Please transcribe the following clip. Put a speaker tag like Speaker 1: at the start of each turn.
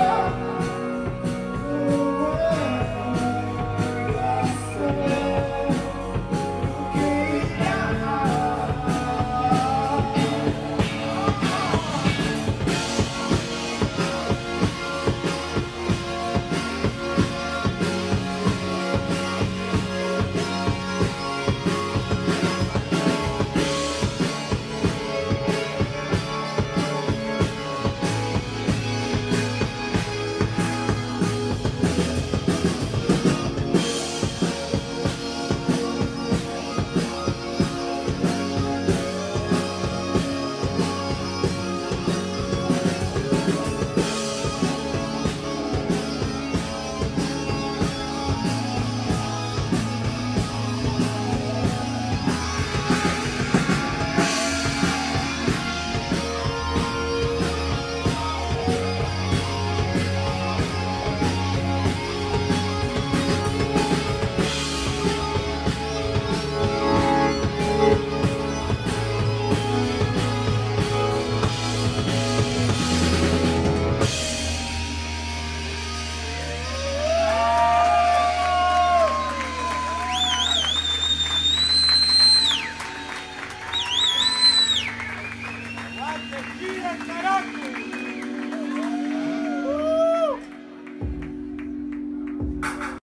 Speaker 1: Oh.